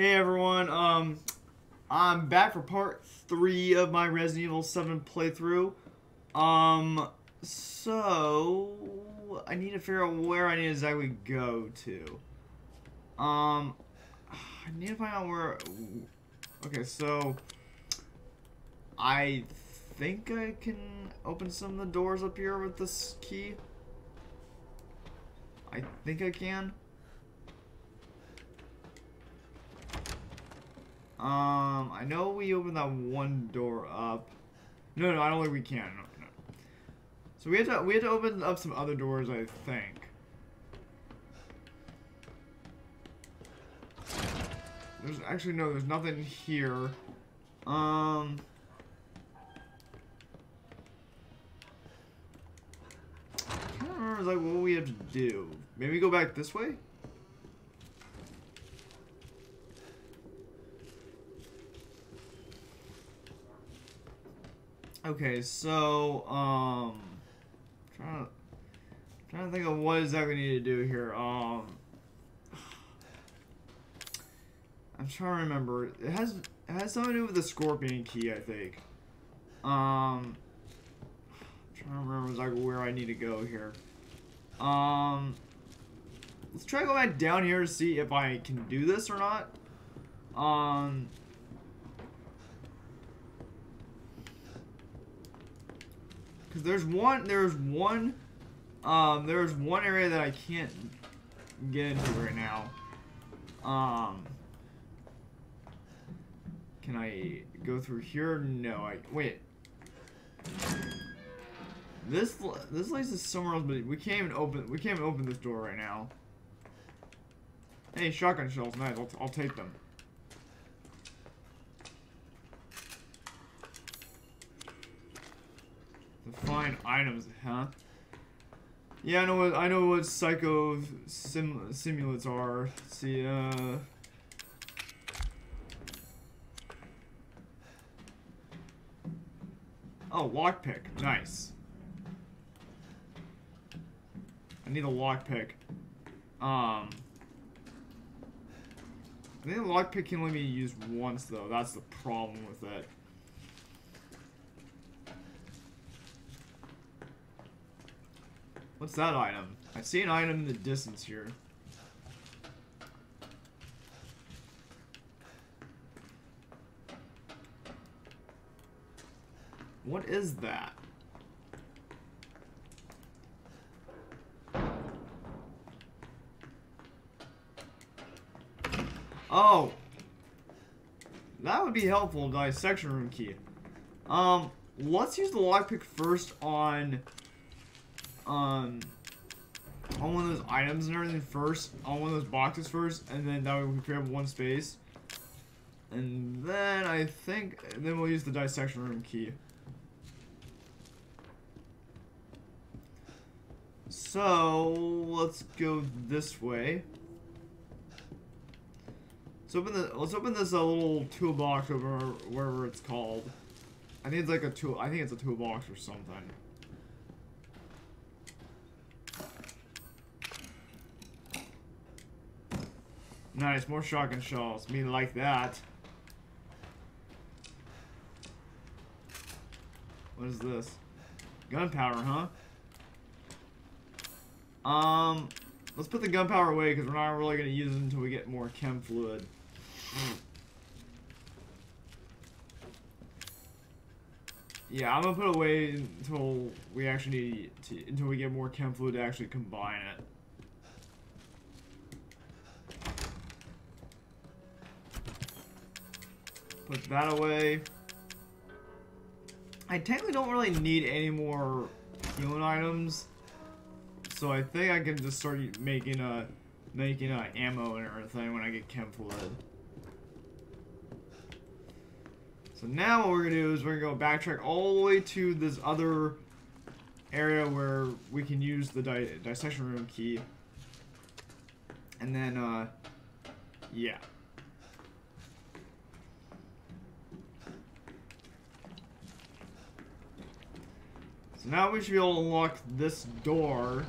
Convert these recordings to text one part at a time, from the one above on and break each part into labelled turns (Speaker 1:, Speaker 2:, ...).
Speaker 1: Hey everyone, um, I'm back for part three of my Resident Evil 7 playthrough. Um, so I need to figure out where I need to exactly go to. Um, I need to find out where. Okay, so I think I can open some of the doors up here with this key. I think I can. Um, I know we opened that one door up. No, no, I don't think we can. No, no. So we had to we had to open up some other doors, I think. There's actually no, there's nothing here. Um. I can't remember like what we have to do. Maybe go back this way. Okay, so, um, trying to, trying to think of what exactly we need to do here. Um, I'm trying to remember. It has, it has something to do with the scorpion key, I think. Um, I'm trying to remember exactly where I need to go here. Um, let's try to go back down here to see if I can do this or not. Um, Because there's one, there's one, um, there's one area that I can't get into right now. Um, can I go through here? No, I, wait. This, this leads us somewhere else, but we can't even open, we can't even open this door right now. Hey, shotgun shells, nice, I'll, I'll take them. Find items, huh? Yeah, I know what I know what psycho sim simulates are. Let's see, uh. Oh, lockpick. Nice. I need a lockpick. Um. I think the lockpick can only be used once, though. That's the problem with it. What's that item? I see an item in the distance here. What is that? Oh! That would be helpful, dissection room key. Um, let's use the lockpick first on um on one of those items and everything first, on one of those boxes first, and then that way we can free up one space. And then I think, then we'll use the dissection room key. So, let's go this way. Let's open the, let's open this uh, little toolbox over wherever it's called. I it's like a tool, I think it's a toolbox or something. Nice, more shotgun shells. Me like that. What is this? Gunpowder, huh? Um, let's put the gunpowder away because we're not really going to use it until we get more chem fluid. Yeah, I'm gonna put it away until we actually need to, until we get more chem fluid to actually combine it. Put that away. I technically don't really need any more healing items. So I think I can just start making a making a ammo and everything when I get chem fluid. So now what we're gonna do is we're gonna go backtrack all the way to this other area where we can use the di dissection room key. And then uh yeah. So now we should be able to unlock this door.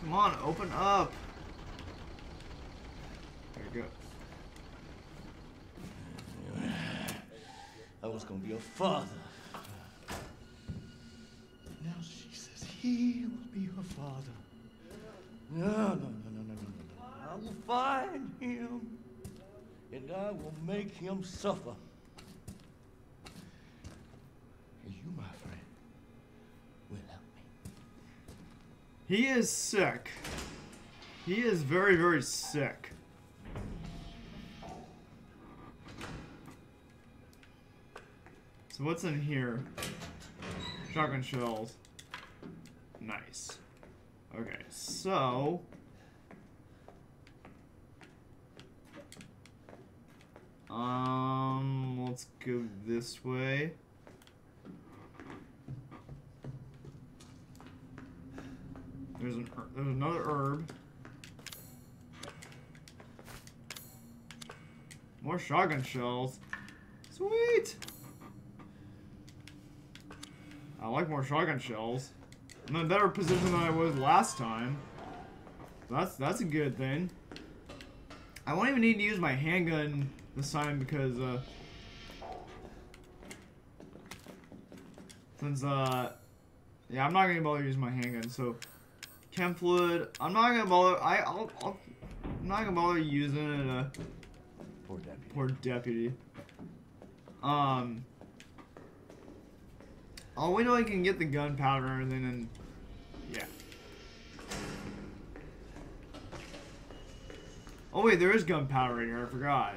Speaker 1: Come on, open up. There you go.
Speaker 2: I was gonna be your father. Now she says he will be her father. No, no, no. I will find him and I will make him suffer. And you, my friend, will help me.
Speaker 1: He is sick. He is very, very sick. So what's in here? Shotgun shells. Nice. Okay, so... Um, let's go this way. There's an there's another herb. More shotgun shells. Sweet. I like more shotgun shells. I'm in a better position than I was last time. That's that's a good thing. I won't even need to use my handgun this time because uh since uh yeah I'm not gonna bother using my handgun so chem fluid I'm not gonna bother I I'll, I'll I'm not gonna bother using it uh
Speaker 2: Poor deputy.
Speaker 1: poor deputy um I'll wait till I can get the gunpowder and then and yeah Oh wait, there is gunpowder in here. I forgot.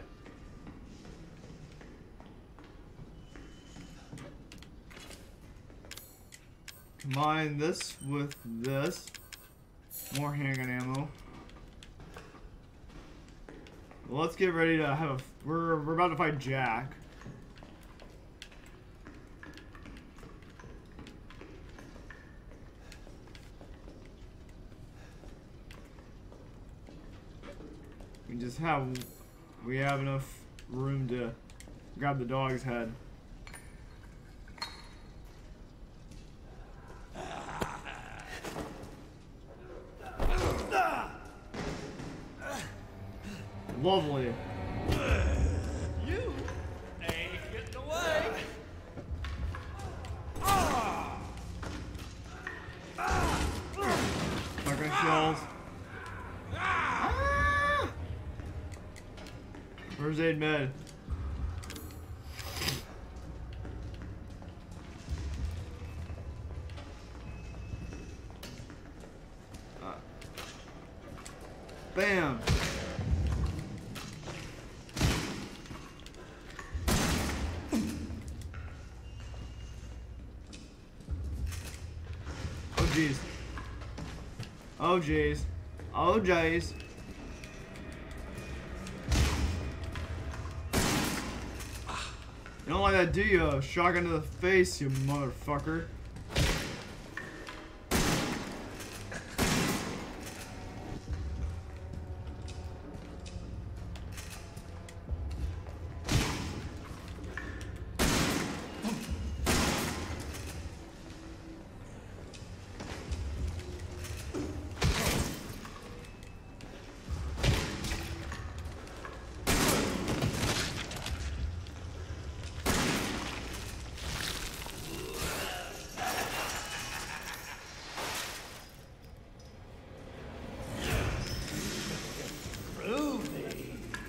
Speaker 1: Combine this with this. More handgun ammo. Let's get ready to have a. We're we're about to fight Jack. We just have. We have enough room to grab the dog's head. Lovely.
Speaker 2: You ain't getting away.
Speaker 1: Shotgun shells. Ah! First aid med. Uh, Bam. Oh jeez. Oh jeez. You don't like that, do you? Shotgun to the face, you motherfucker.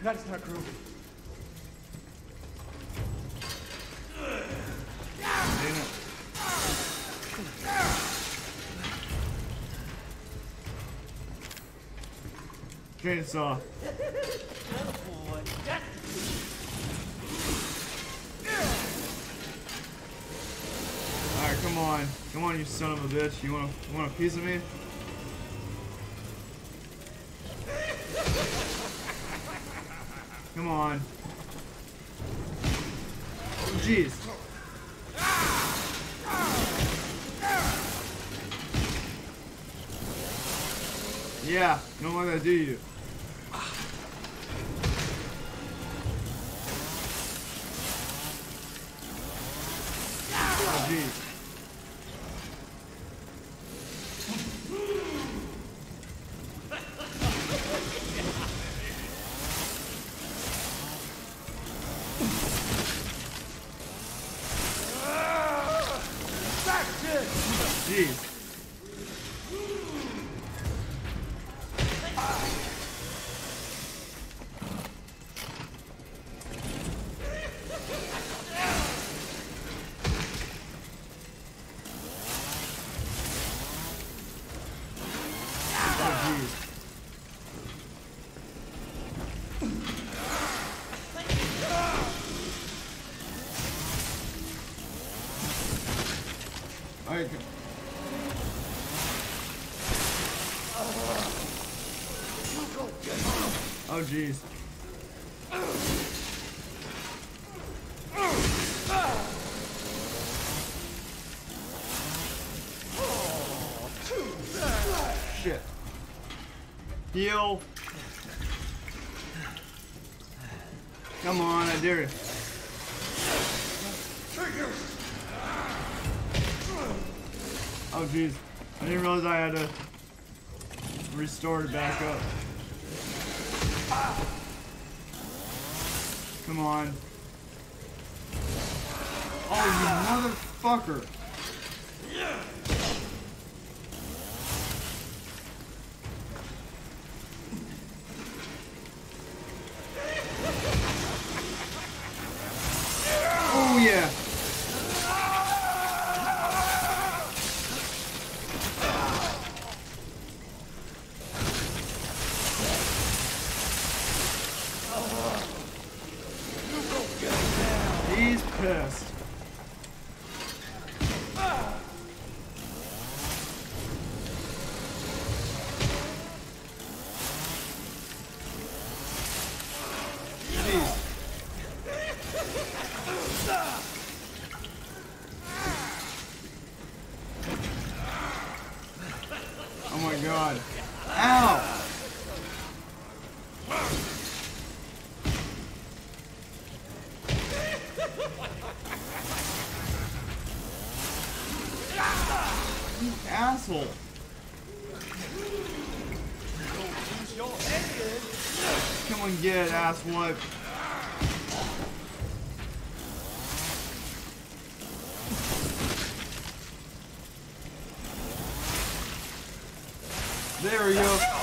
Speaker 2: Oh, That's not groovy.
Speaker 1: Chainsaw. Alright, come on. Come on, you son of a bitch. You want a, want a piece of me? Come on. Oh, Jeez. Yeah, you don't that, do you? Oh, jeez. Jeez. Shit. Heal. Come on, I dare you. Oh jeez. I didn't realize I had to restore it back up. Come on. Oh, you motherfucker. Pissed. Come and get ass wipe. There we go.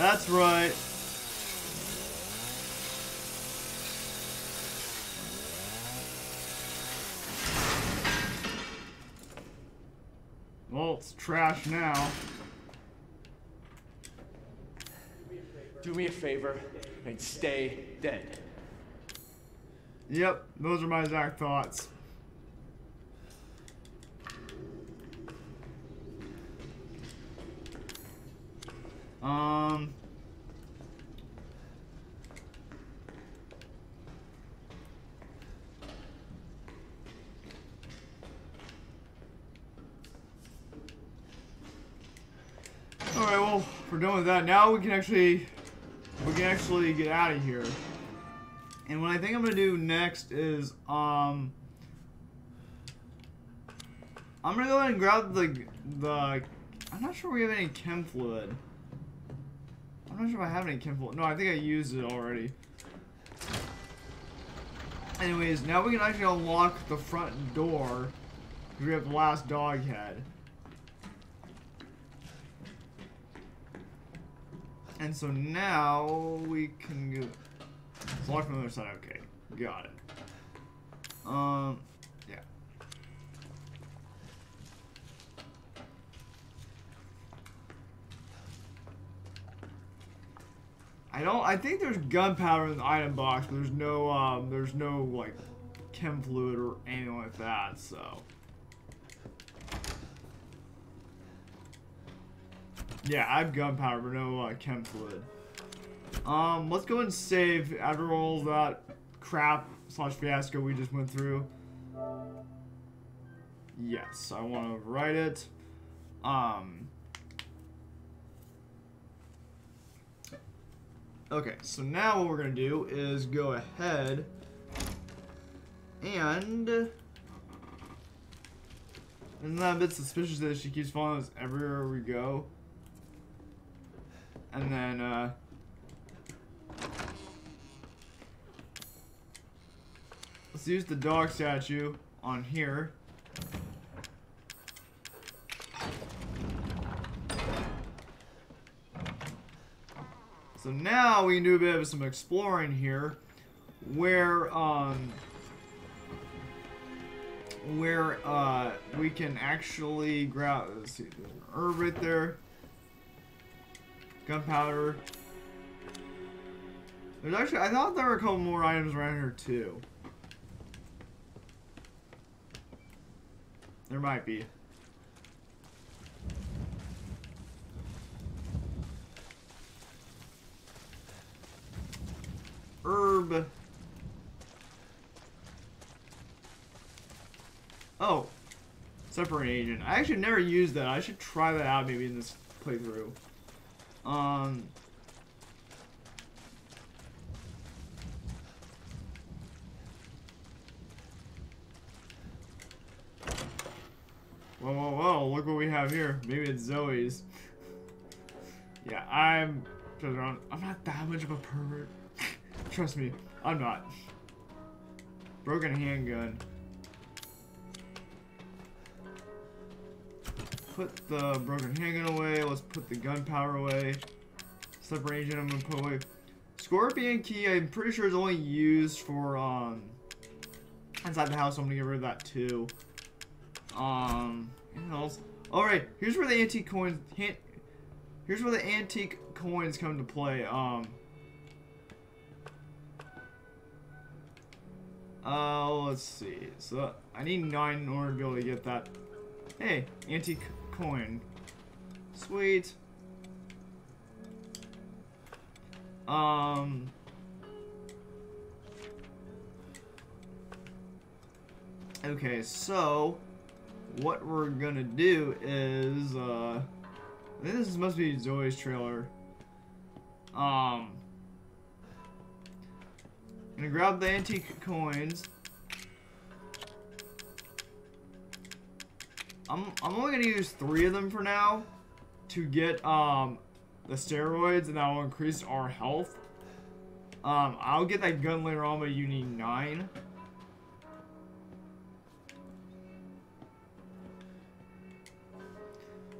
Speaker 1: That's right. Well, it's trash now.
Speaker 3: Do me a favor and stay dead.
Speaker 1: Yep, those are my exact thoughts. Um. Alright, well, we're done with that. Now we can actually we can actually get out of here. And what I think I'm gonna do next is um I'm gonna go ahead and grab the the I'm not sure we have any chem fluid. I'm not sure if I have any chem. No, I think I used it already. Anyways, now we can actually unlock the front door. We have the last dog head. And so now we can go. It's locked on the other side. Okay, got it. Um, yeah. I don't. I think there's gunpowder in the item box, but there's no. Um, there's no like chem fluid or anything like that. So. Yeah, I have gunpowder, but no uh, chem fluid. Um, let's go and save after all that crap slash fiasco we just went through. Yes, I want to write it. Um. Okay, so now what we're gonna do is go ahead and. Isn't that a bit suspicious that she keeps following us everywhere we go? And then, uh. Let's use the dog statue on here. So now we can do a bit of some exploring here, where um, where uh, we can actually grab. Let's see, there's an herb right there. Gunpowder. There's actually, I thought there were a couple more items around here too. There might be. Herb. Oh. Separate agent. I actually never used that. I should try that out maybe in this playthrough. Um. Whoa, whoa, whoa, look what we have here. Maybe it's Zoe's. Yeah, I'm... I'm not that much of a pervert. Trust me, I'm not. Broken handgun. Put the broken handgun away. Let's put the gunpowder away. Separate agent I'm gonna put away. Scorpion key, I'm pretty sure is only used for, um... Inside the house, I'm gonna get rid of that too. Um? Alright, here's where the antique coins... Here's where the antique coins come to play. Um... Uh, let's see. So, I need 9 in order to be able to get that. Hey, antique coin. Sweet. Um... Okay, so what we're gonna do is uh I think this must be Zoe's trailer. Um gonna grab the antique coins. I'm I'm only gonna use three of them for now to get um the steroids and that will increase our health. Um I'll get that gun later on, but you need nine.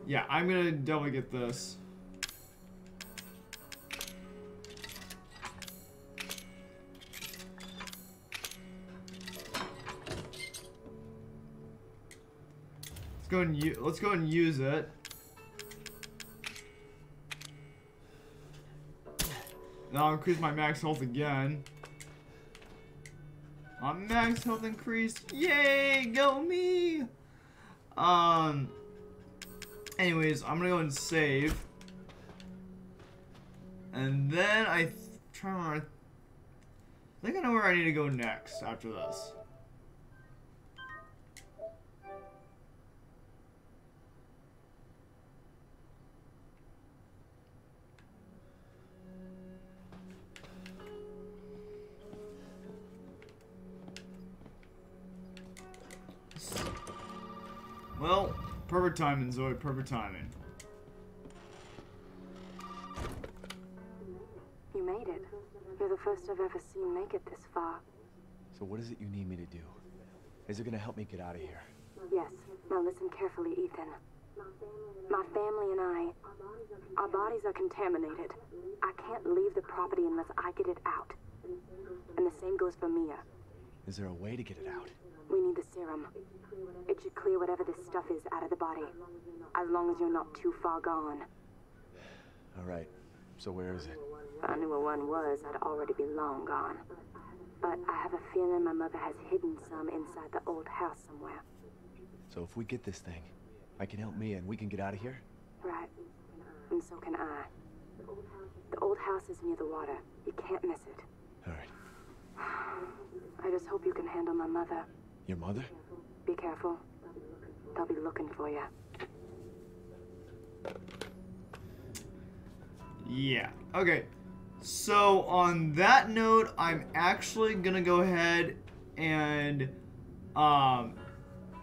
Speaker 1: Yeah, I'm gonna double get this. Go and let's go and use it. Now I'll increase my max health again. My max health increased. Yay, go me! Um, Anyways, I'm gonna go and save. And then I try. I think I know where I need to go next after this. Perfect timing, Zoe. Perfect timing.
Speaker 4: You made it. You're the first I've ever seen make it this far.
Speaker 3: So what is it you need me to do? Is it gonna help me get out of here?
Speaker 4: Yes. Now listen carefully, Ethan. My family and I, our bodies are contaminated. I can't leave the property unless I get it out. And the same goes for Mia.
Speaker 3: Is there a way to get it out?
Speaker 4: We need the serum. It should clear whatever this stuff is out of the body. As long as you're not too far gone.
Speaker 3: Alright. So where is it?
Speaker 4: If I knew where one was, I'd already be long gone. But I have a feeling my mother has hidden some inside the old house somewhere.
Speaker 3: So if we get this thing, I can help Mia and we can get out of here?
Speaker 4: Right. And so can I. The old house is near the water. You can't miss it.
Speaker 3: Alright.
Speaker 4: I just hope you can handle my mother.
Speaker 3: Your mother?
Speaker 4: Be careful. They'll be looking for you.
Speaker 1: Yeah. Okay. So on that note, I'm actually gonna go ahead and um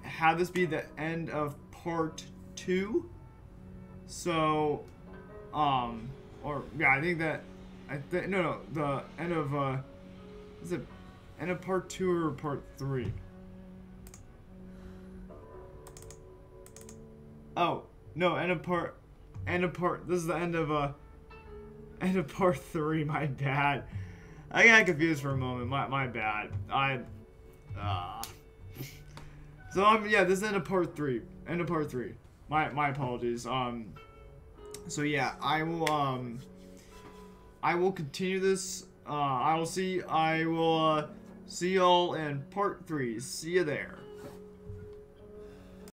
Speaker 1: have this be the end of part two. So, um, or yeah, I think that I think no no the end of uh, is it end of part two or part three? Oh no, end of part, end of part. This is the end of uh, end of part three. My bad. I got confused for a moment. My my bad. I, uh. So um yeah, this is end of part three. End of part three. My my apologies. Um. So yeah, I will um. I will continue this. Uh, I will see. I will uh, see y'all in part three. See you there.